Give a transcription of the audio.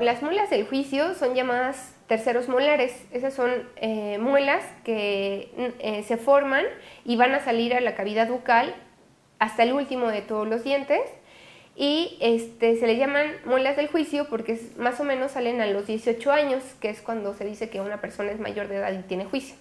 Las muelas del juicio son llamadas terceros molares. Esas son eh, muelas que eh, se forman y van a salir a la cavidad bucal hasta el último de todos los dientes. Y este, se le llaman muelas del juicio porque más o menos salen a los 18 años, que es cuando se dice que una persona es mayor de edad y tiene juicio.